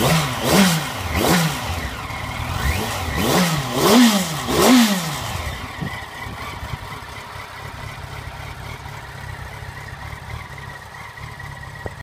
Wow.